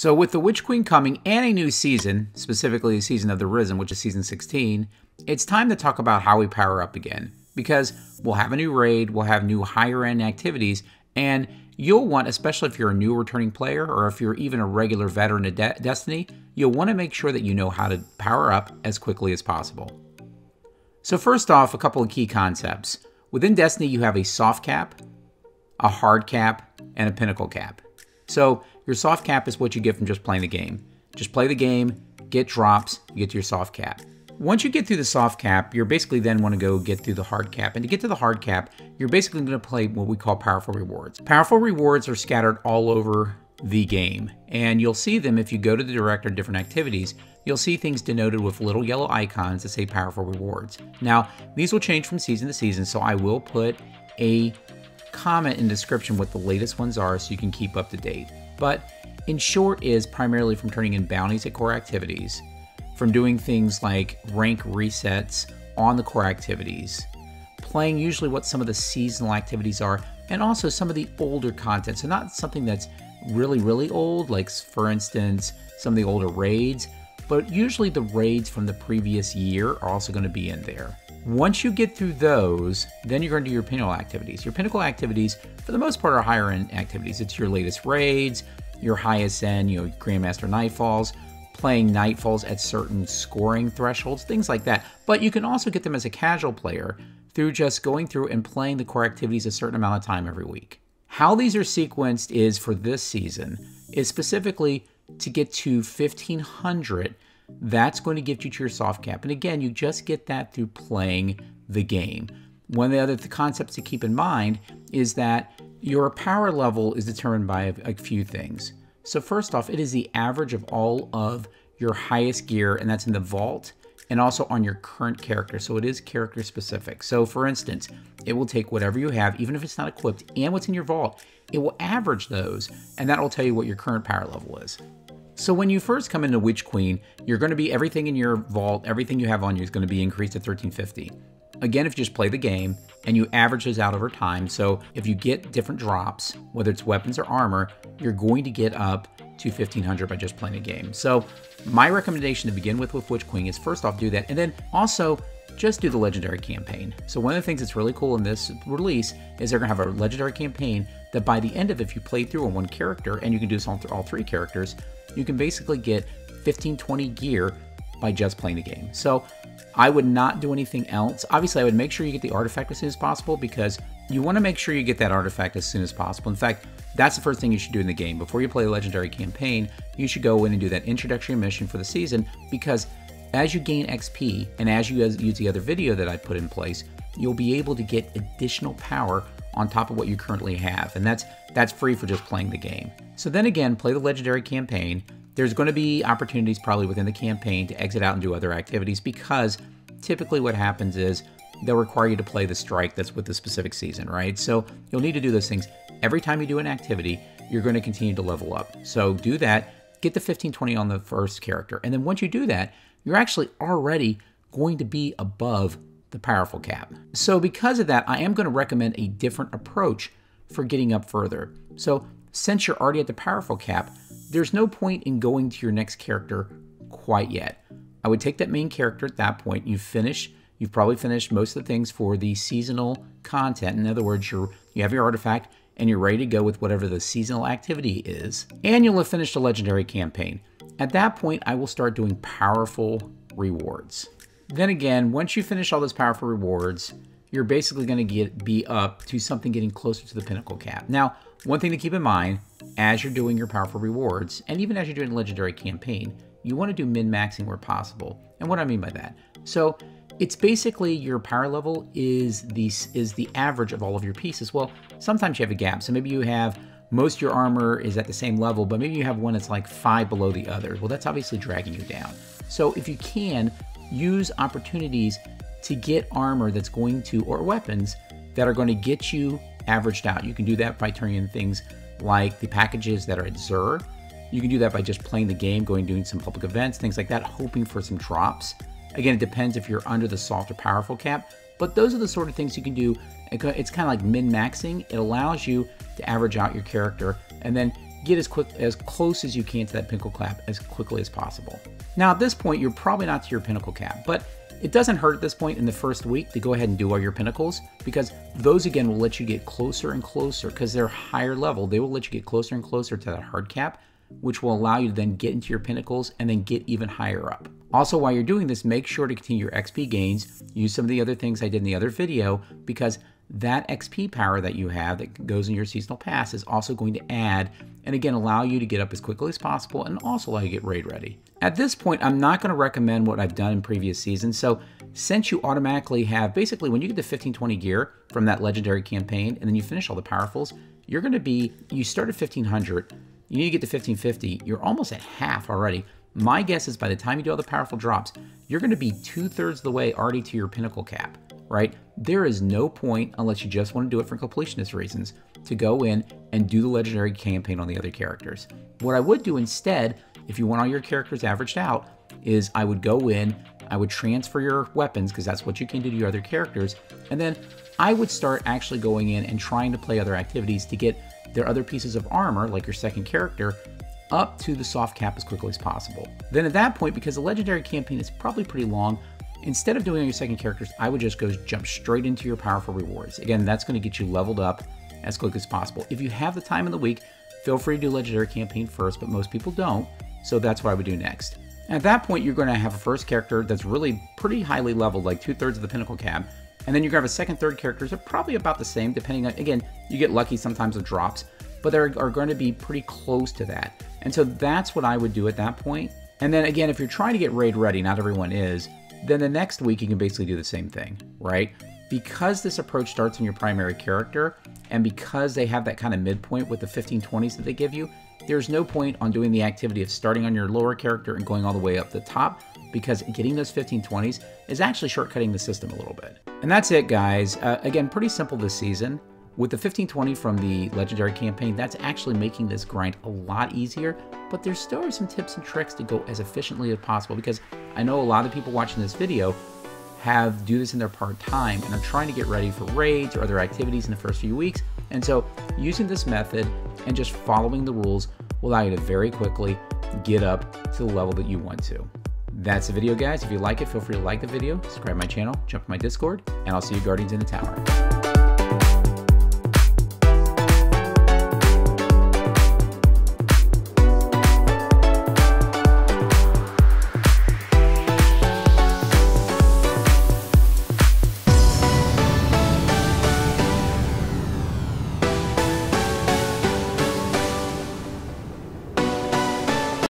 So with the Witch Queen coming and a new season, specifically a season of the Risen, which is season 16, it's time to talk about how we power up again. Because we'll have a new raid, we'll have new higher end activities, and you'll want, especially if you're a new returning player or if you're even a regular veteran of De Destiny, you'll want to make sure that you know how to power up as quickly as possible. So first off, a couple of key concepts. Within Destiny, you have a soft cap, a hard cap, and a pinnacle cap. So your soft cap is what you get from just playing the game. Just play the game, get drops, you get to your soft cap. Once you get through the soft cap, you're basically then want to go get through the hard cap. And to get to the hard cap, you're basically going to play what we call powerful rewards. Powerful rewards are scattered all over the game. And you'll see them if you go to the director different activities, you'll see things denoted with little yellow icons that say powerful rewards. Now, these will change from season to season, so I will put a comment in description what the latest ones are so you can keep up to date. But in short is primarily from turning in bounties at core activities, from doing things like rank resets on the core activities, playing usually what some of the seasonal activities are, and also some of the older content. So not something that's really, really old, like for instance, some of the older raids, but usually the raids from the previous year are also going to be in there. Once you get through those, then you're going to do your pinnacle activities. Your pinnacle activities, for the most part, are higher end activities. It's your latest raids, your highest end, you know, Grandmaster Nightfalls, playing Nightfalls at certain scoring thresholds, things like that. But you can also get them as a casual player through just going through and playing the core activities a certain amount of time every week. How these are sequenced is for this season is specifically to get to 1500. That's going to get you to your soft cap. And again, you just get that through playing the game. One of the other concepts to keep in mind is that your power level is determined by a, a few things. So first off, it is the average of all of your highest gear, and that's in the vault, and also on your current character. So it is character specific. So for instance, it will take whatever you have, even if it's not equipped, and what's in your vault, it will average those, and that will tell you what your current power level is. So when you first come into Witch Queen, you're going to be everything in your vault, everything you have on you is going to be increased to 1350. Again, if you just play the game and you average those out over time, so if you get different drops, whether it's weapons or armor, you're going to get up to 1500 by just playing a game. So my recommendation to begin with with Witch Queen is first off do that, and then also just do the legendary campaign. So one of the things that's really cool in this release is they're gonna have a legendary campaign that by the end of if you play through on one character, and you can do this on all three characters, you can basically get 15, 20 gear by just playing the game. So I would not do anything else. Obviously, I would make sure you get the artifact as soon as possible because you want to make sure you get that artifact as soon as possible. In fact, that's the first thing you should do in the game. Before you play the legendary campaign, you should go in and do that introductory mission for the season because as you gain XP and as you use the other video that I put in place, you'll be able to get additional power on top of what you currently have. And that's that's free for just playing the game. So then again, play the legendary campaign. There's going to be opportunities probably within the campaign to exit out and do other activities because typically what happens is they'll require you to play the strike that's with the specific season, right? So you'll need to do those things. Every time you do an activity, you're going to continue to level up. So do that, get the 1520 on the first character. And then once you do that, you're actually already going to be above the powerful cap. So because of that, I am going to recommend a different approach for getting up further. So since you're already at the powerful cap, there's no point in going to your next character quite yet. I would take that main character at that point. You finish, you've probably finished most of the things for the seasonal content. In other words, you're you have your artifact and you're ready to go with whatever the seasonal activity is. And you'll have finished a legendary campaign. At that point, I will start doing powerful rewards. Then again, once you finish all those powerful rewards, you're basically going to get be up to something getting closer to the pinnacle cap. Now, one thing to keep in mind as you're doing your powerful rewards, and even as you're doing legendary campaign, you want to do min-maxing where possible. And what I mean by that, so it's basically your power level is the is the average of all of your pieces. Well, sometimes you have a gap, so maybe you have most of your armor is at the same level, but maybe you have one that's like five below the other. Well, that's obviously dragging you down. So if you can, use opportunities to get armor that's going to, or weapons that are going to get you averaged out. You can do that by turning in things like the packages that are at Xur. You can do that by just playing the game, going doing some public events, things like that, hoping for some drops. Again, it depends if you're under the soft or powerful cap, but those are the sort of things you can do. It's kind of like min-maxing. It allows you to average out your character, and then get as quick as close as you can to that pinnacle cap as quickly as possible. Now at this point, you're probably not to your pinnacle cap, but it doesn't hurt at this point in the first week to go ahead and do all your pinnacles because those again will let you get closer and closer because they're higher level. They will let you get closer and closer to that hard cap, which will allow you to then get into your pinnacles and then get even higher up. Also, while you're doing this, make sure to continue your XP gains. Use some of the other things I did in the other video because that XP power that you have that goes in your seasonal pass is also going to add and again allow you to get up as quickly as possible and also allow you to get raid ready. At this point, I'm not going to recommend what I've done in previous seasons. So since you automatically have basically when you get the 1520 gear from that legendary campaign and then you finish all the powerfuls, you're going to be, you start at 1500, you need to get to 1550, you're almost at half already. My guess is by the time you do all the powerful drops, you're going to be two thirds of the way already to your pinnacle cap right? There is no point, unless you just want to do it for completionist reasons, to go in and do the legendary campaign on the other characters. What I would do instead, if you want all your characters averaged out, is I would go in, I would transfer your weapons, because that's what you can do to your other characters, and then I would start actually going in and trying to play other activities to get their other pieces of armor, like your second character, up to the soft cap as quickly as possible. Then at that point, because the legendary campaign is probably pretty long, Instead of doing your second characters, I would just go jump straight into your powerful rewards. Again, that's going to get you leveled up as quick as possible. If you have the time in the week, feel free to do Legendary Campaign first, but most people don't, so that's what I would do next. At that point, you're going to have a first character that's really pretty highly leveled, like two thirds of the Pinnacle Cap, and then to have a second, third characters are probably about the same, depending on, again, you get lucky sometimes with drops, but they are going to be pretty close to that. And so that's what I would do at that point. And then again, if you're trying to get raid ready, not everyone is, then the next week you can basically do the same thing, right? Because this approach starts in your primary character, and because they have that kind of midpoint with the 1520s that they give you, there's no point on doing the activity of starting on your lower character and going all the way up the top because getting those 1520s is actually shortcutting the system a little bit. And that's it, guys. Uh, again, pretty simple this season. With the 1520 from the Legendary campaign, that's actually making this grind a lot easier, but there still are some tips and tricks to go as efficiently as possible because I know a lot of people watching this video have do this in their part-time and are trying to get ready for raids or other activities in the first few weeks. And so using this method and just following the rules will allow you to very quickly get up to the level that you want to. That's the video, guys. If you like it, feel free to like the video, subscribe my channel, jump to my Discord, and I'll see you Guardians in the Tower.